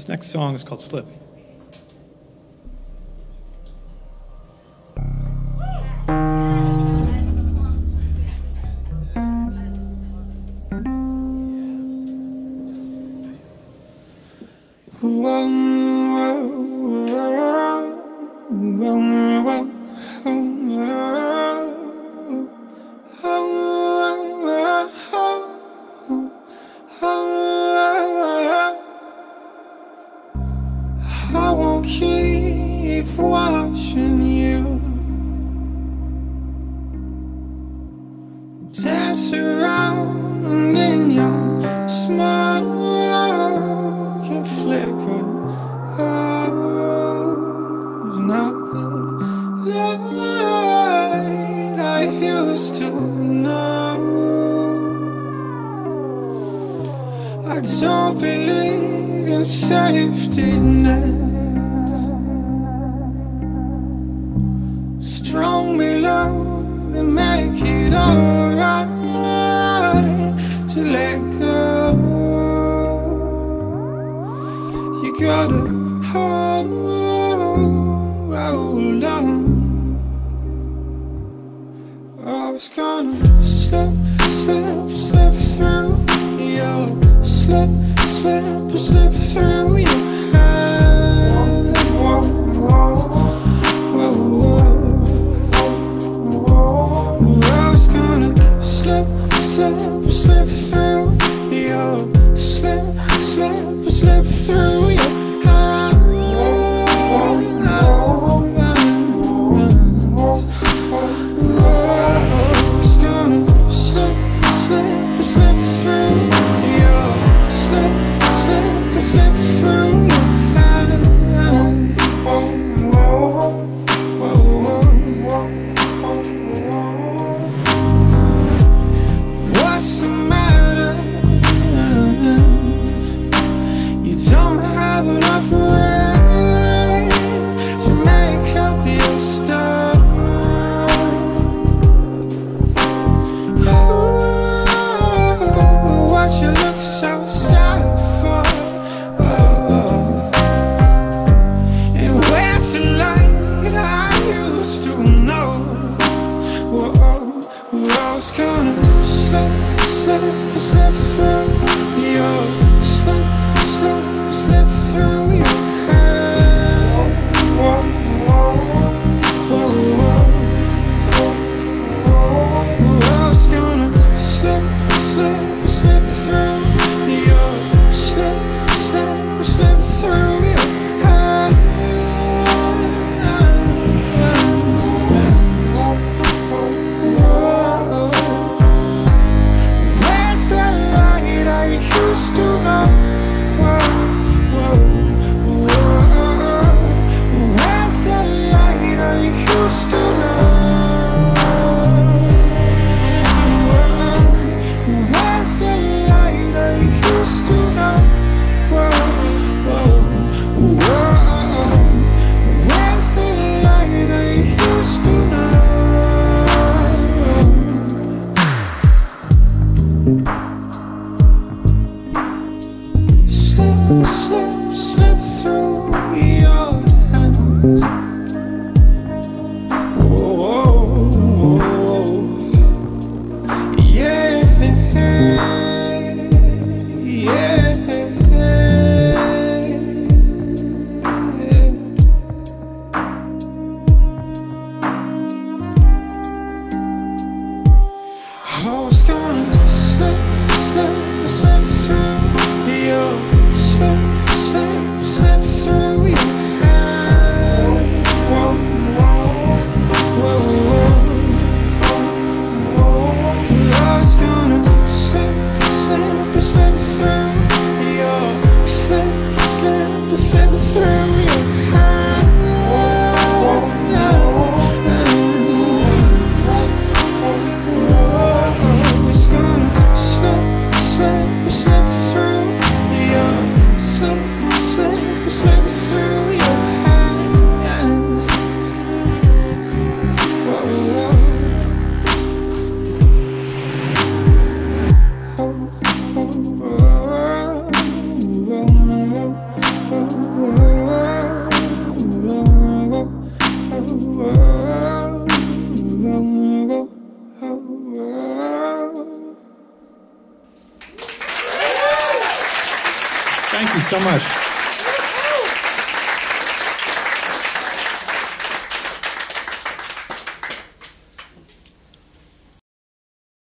This next song is called Slip. watching you dance around in your smoke and flicker. Oh, not the light I used to know. I don't believe in safety now. make it alright to let go. You gotta hold, hold on. I was gonna slip, slip, slip through you. Slip, slip, slip through you. slip, slip, slip through you. Slip, slip, slip through you. slip, slip, slip, yo Slip, slip, slip Thank you so much.